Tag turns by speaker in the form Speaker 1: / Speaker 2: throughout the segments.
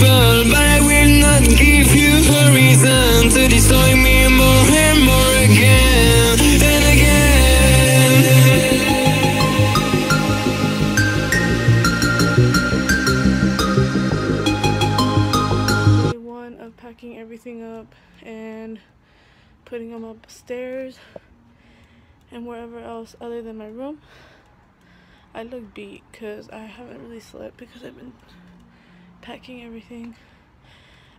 Speaker 1: evil, but I will not give you a reason to destroy me more and more again and again.
Speaker 2: Day one of packing everything up and putting them upstairs and wherever else other than my room. I look beat because I haven't really slept because I've been packing everything.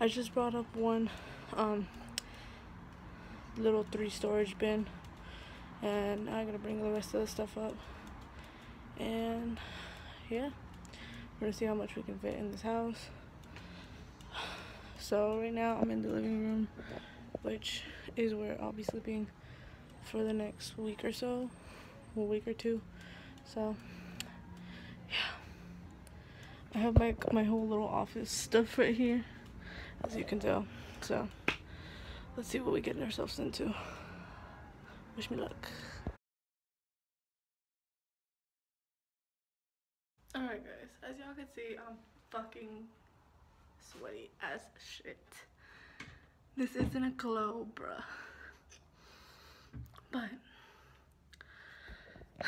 Speaker 2: I just brought up one um, little three storage bin and I'm gonna bring the rest of the stuff up. And yeah, we're gonna see how much we can fit in this house. So right now I'm in the living room, which is where I'll be sleeping for the next week or so, a week or two. So I have my my whole little office stuff right here, as you can tell. So let's see what we get ourselves into. Wish me luck. Alright guys, as y'all can see, I'm fucking sweaty as shit. This isn't a glow, bruh. But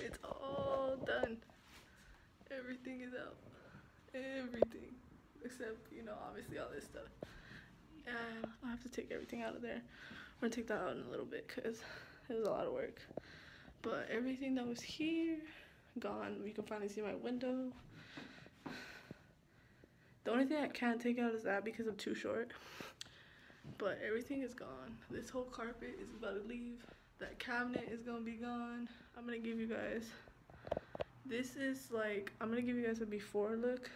Speaker 2: it's all done. Everything is out. Everything. Except, you know, obviously all this stuff. And I have to take everything out of there. I'm gonna take that out in a little bit because it was a lot of work. But everything that was here, gone. You can finally see my window. The only thing I can't take out is that because I'm too short. But everything is gone. This whole carpet is about to leave. That cabinet is gonna be gone. I'm gonna give you guys. This is like I'm gonna give you guys a before look.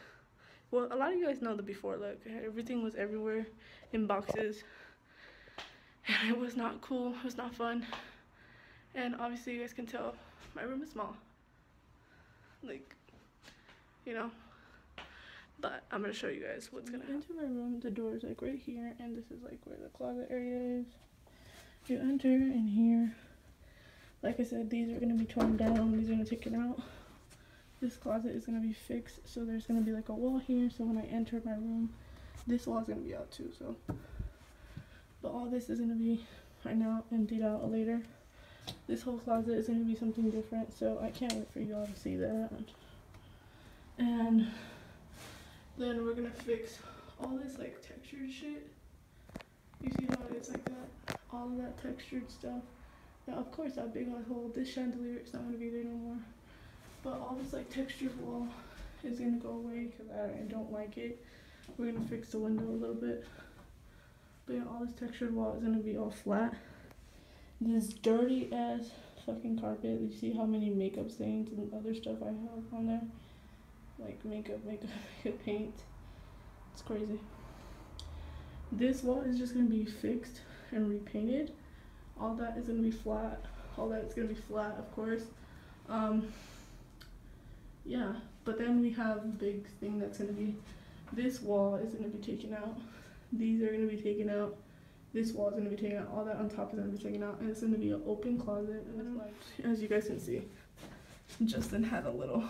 Speaker 2: Well, a lot of you guys know the before look. Everything was everywhere in boxes, and it was not cool. It was not fun. And obviously, you guys can tell my room is small. Like, you know, but I'm gonna show you guys what's gonna enter my room. The door is like right here, and this is like where the closet area is. You enter in here. Like I said, these are gonna be torn down. These are gonna take it out. This closet is gonna be fixed, so there's gonna be like a wall here. So when I enter my room, this wall is gonna be out too. So, but all this is gonna be right now emptied out later. This whole closet is gonna be something different. So I can't wait for y'all to see that. And then we're gonna fix all this like textured shit. You see how it is like that? All of that textured stuff. Now of course that big ass hole, this chandelier is not gonna be there no more. But all this like textured wall is gonna go away because I, I don't like it. We're gonna fix the window a little bit. But yeah, all this textured wall is gonna be all flat. This dirty ass fucking carpet. You see how many makeup stains and other stuff I have on there? like makeup, makeup, makeup paint. It's crazy. This wall is just gonna be fixed and repainted. All that is gonna be flat. All that is gonna be flat, of course. Um, yeah, but then we have a big thing that's gonna be. This wall is gonna be taken out. These are gonna be taken out. This wall is gonna be taken out. All that on top is gonna be taken out, and it's gonna be an open closet. And like, as you guys can see, Justin had a little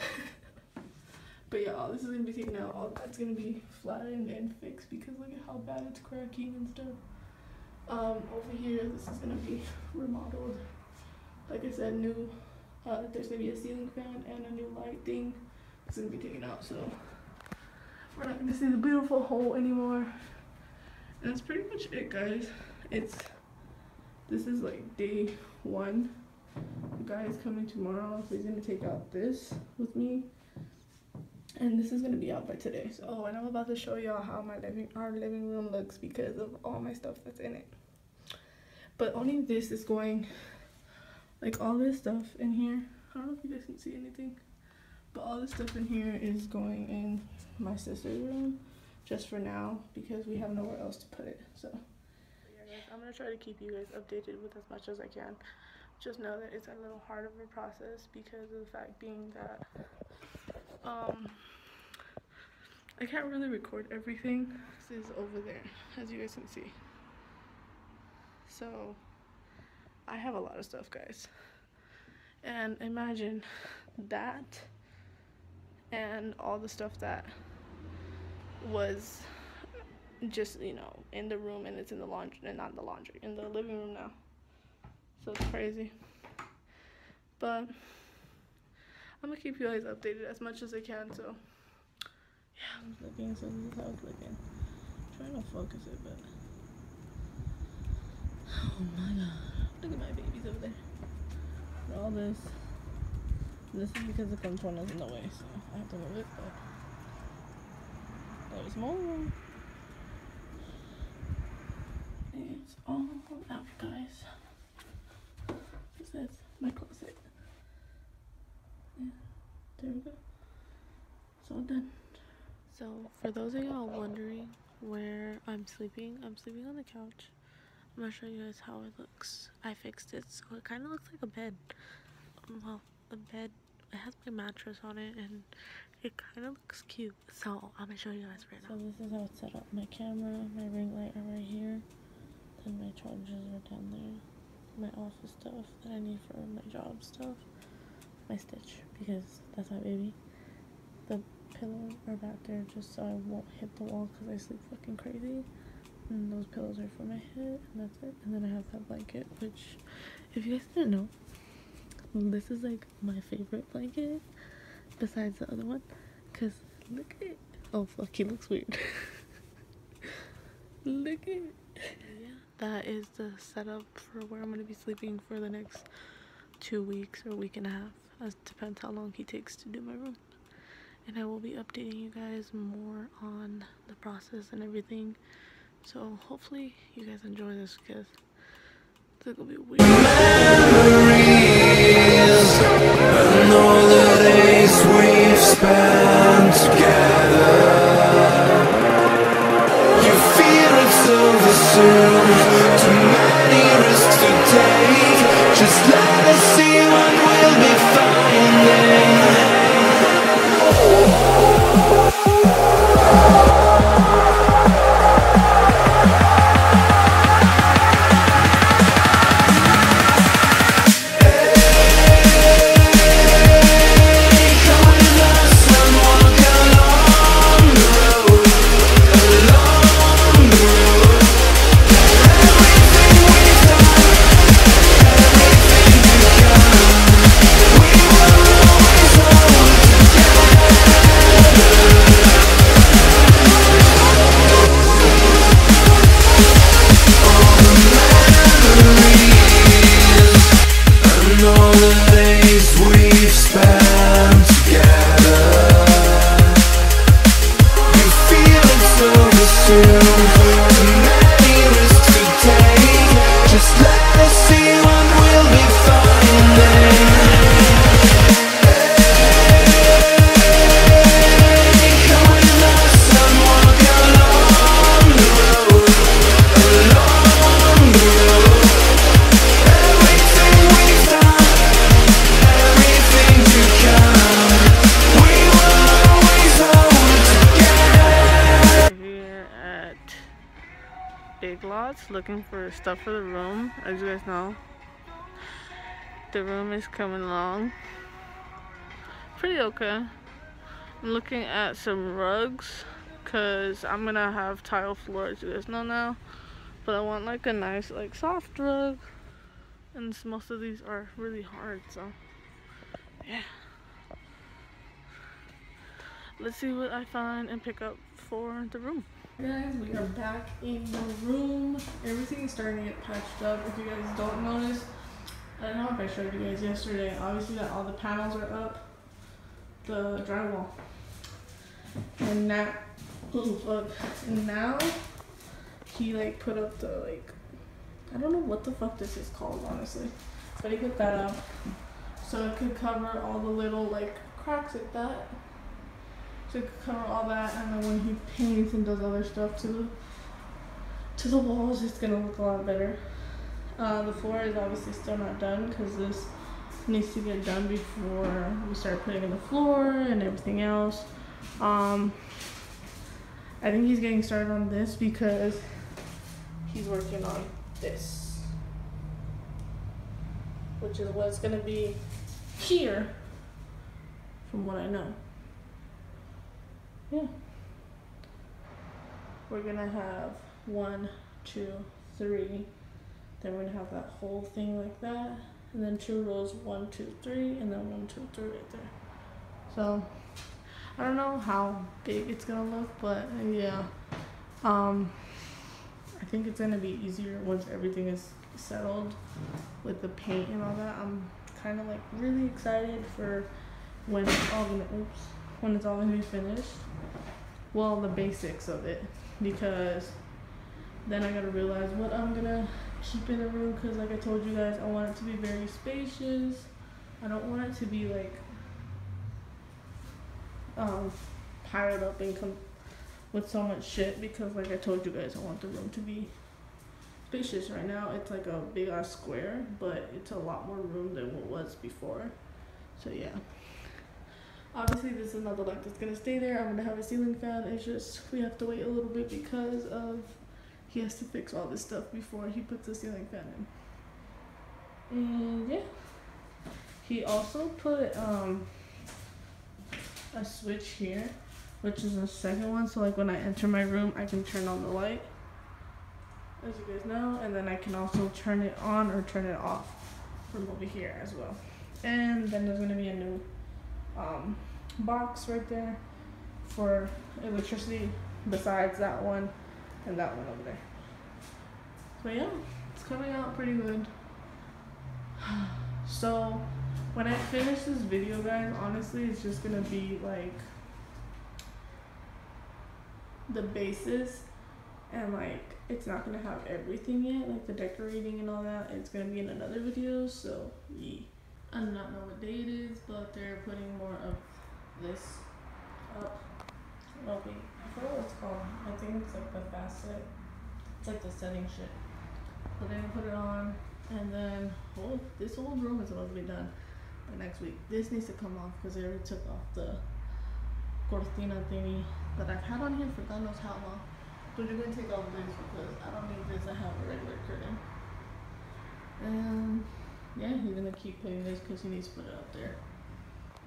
Speaker 2: but yeah, all this is gonna be taken out. All that's gonna be flattened and fixed because look at how bad it's cracking and stuff. Um, over here, this is gonna be remodeled. Like I said, new. Uh, there's gonna be a ceiling fan and a new light thing. It's gonna be taken out, so we're not gonna see the beautiful hole anymore. And that's pretty much it, guys. It's this is like day one. The guy is coming tomorrow, so he's gonna take out this with me and this is gonna be out by today so oh and i'm about to show y'all how my living our living room looks because of all my stuff that's in it but only this is going like all this stuff in here i don't know if you guys can see anything but all this stuff in here is going in my sister's room just for now because we have nowhere else to put it so yeah, guys, i'm gonna try to keep you guys updated with as much as i can just know that it's a little hard of a process because of the fact being that um I can't really record everything. This is over there, as you guys can see. So, I have a lot of stuff, guys. And imagine that and all the stuff that was just you know in the room and it's in the laundry and not the laundry in the living room now. So it's crazy. But i'm gonna keep you guys updated as much as i can so. Yeah i was looking so this is how it's looking trying to focus it but. Oh my god look at my babies over there all this this is because the contorno's in the way so i have to move it but there's more it's all out, guys. This? My closet. Yeah, there we go. It's all done. So, for those of y'all wondering where I'm sleeping, I'm sleeping on the couch. I'm gonna show you guys how it looks. I fixed it so it kind of looks like a bed. Um, well, a bed. It has my mattress on it and it kind of looks cute. So, I'm gonna show you guys right now. So, this is how it's set up. My camera, my ring light are right here. Then my chargers are down there. My office stuff that I need for my job stuff. My stitch because that's my baby. The pillows are back there just so I won't hit the wall because I sleep fucking crazy. And those pillows are for my head and that's it. And then I have that blanket which if you guys didn't know this is like my favorite blanket besides the other one because look at it. Oh fuck he looks weird. look at it that is the setup for where I'm going to be sleeping for the next two weeks or week and a half. As depends how long he takes to do my room. And I will be updating you guys more on the process and everything. So hopefully you guys enjoy this because it's gonna be weird. Memories and all the days we've spent looking for stuff for the room as you guys know. The room is coming along. Pretty okay. I'm looking at some rugs because I'm gonna have tile floor as you guys know now. But I want like a nice like soft rug. And most of these are really hard so yeah. Let's see what I find and pick up for the room guys we are back in the room. Everything is starting to get patched up. If you guys don't notice i don't know if i showed you guys yesterday obviously that all the panels are up the drywall. And now oh fuck and now he like put up the like i don't know what the fuck this is called honestly but he put that up so it could cover all the little like cracks like that to cover all that and then when he paints and does other stuff to the to the walls it's gonna look a lot better. Uh, the floor is obviously still not done because this needs to get done before we start putting in the floor and everything else. Um, I think he's getting started on this because he's working on this which is what's gonna be here from what I know yeah. We're gonna have one, two, three. Then we're gonna have that whole thing like that. And then two rows, one, two, three, and then one, two, three right there. So I don't know how big it's gonna look, but yeah. Um I think it's gonna be easier once everything is settled with the paint and all that. I'm kind of like really excited for when it's all gonna oops when it's all gonna be finished. Well, the basics of it because then I gotta realize what I'm gonna keep in the room because like I told you guys, I want it to be very spacious. I don't want it to be like um piled up and come with so much shit because like I told you guys I want the room to be spacious right now it's like a big ass square but it's a lot more room than what was before so yeah obviously this is another light that's gonna stay there. I'm gonna have a ceiling fan. It's just we have to wait a little bit because of he has to fix all this stuff before he puts the ceiling fan in. And yeah. He also put um a switch here which is the second one. So like when I enter my room, I can turn on the light, as you guys know, and then I can also turn it on or turn it off from over here as well. And then there's gonna be a new um, box right there for electricity besides that one and that one over there. So yeah, it's coming out pretty good. So when I finish this video guys, honestly it's just gonna be like the bases and like it's not gonna have everything yet like the decorating and all that it's gonna be in another video so yeah i do not know what day it is but they're putting more of this up oh wait i forgot what it's called i think it's like the fast set it's like the setting shit so they're gonna put it on and then whole this whole room is supposed to be done by next week this needs to come off because they already took off the cortina thingy that I've had on here for God knows how long. But you're gonna take off of this because I don't need this. I have a regular curtain. And yeah, he's gonna keep putting this because he needs to put it up there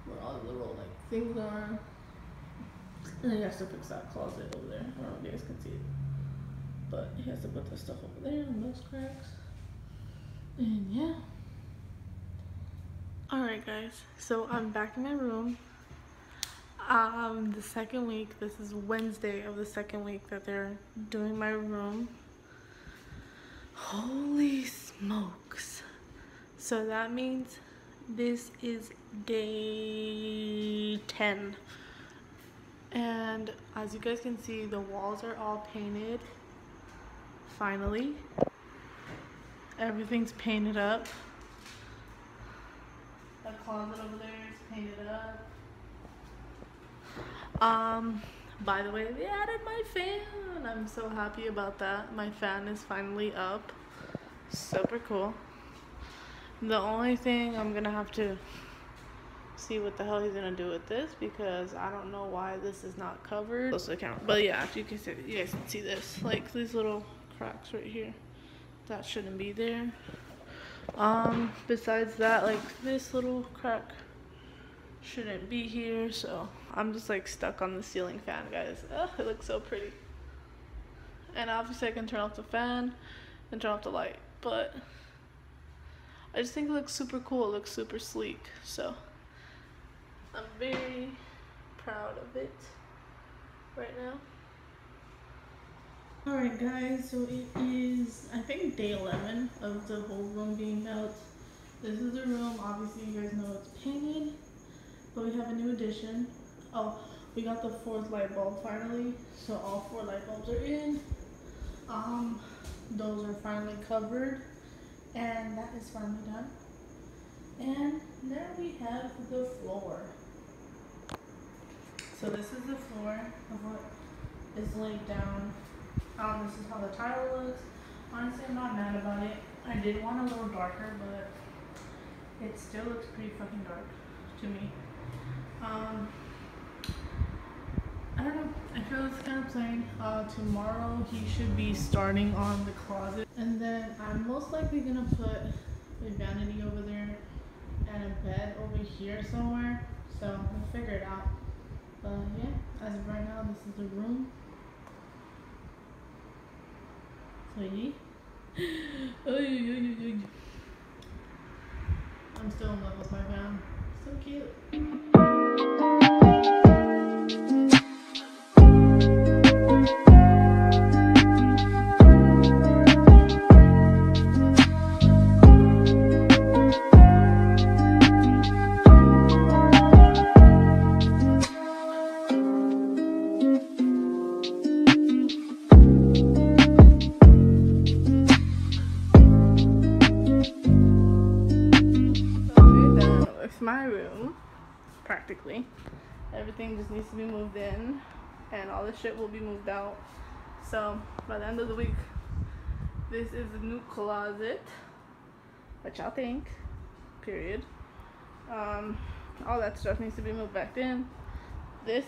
Speaker 2: where all the little like things are. And he has to fix that closet over there. I don't know if you guys can see it. But he has to put the stuff over there and those cracks. And yeah. Alright guys, so I'm back in my room um the second week this is wednesday of the second week that they're doing my room holy smokes so that means this is day 10 and as you guys can see the walls are all painted finally everything's painted up the closet over there is painted up um, by the way, they added my fan. I'm so happy about that. My fan is finally up. Super cool. The only thing I'm gonna have to see what the hell he's gonna do with this because I don't know why this is not covered. Close camera. But yeah, if you can see, you guys can see this. Like these little cracks right here. That shouldn't be there. Um, besides that, like this little crack shouldn't be here so I'm just like stuck on the ceiling fan guys oh, it looks so pretty and obviously I can turn off the fan and turn off the light but I just think it looks super cool it looks super sleek so I'm very proud of it right now Alright guys, so it is, I think day 11 of the whole room being built. This is the room, obviously you guys know it's painted. But we have a new addition. Oh, we got the fourth light bulb finally. So all four light bulbs are in. Um, those are finally covered. And that is finally done. And there we have the floor. So this is the floor of what is laid down. Um, this is how the tile looks. Honestly, I'm not mad about it. I did want a little darker, but it still looks pretty fucking dark to me. Um, don't know. I feel it's kind of plain. Uh, tomorrow he should be starting on the closet. And then I'm most likely going to put a vanity over there and a bed over here somewhere. So we'll figure it out. But yeah, as of right now, this is the room. So yeah. I'm still in love with my fam. So cute. Practically. Everything just needs to be moved in, and all the shit will be moved out. So by the end of the week, this is the new closet. What y'all think? Period. Um, all that stuff needs to be moved back in. This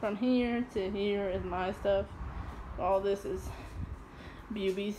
Speaker 2: from here to here is my stuff. All this is Beauty's.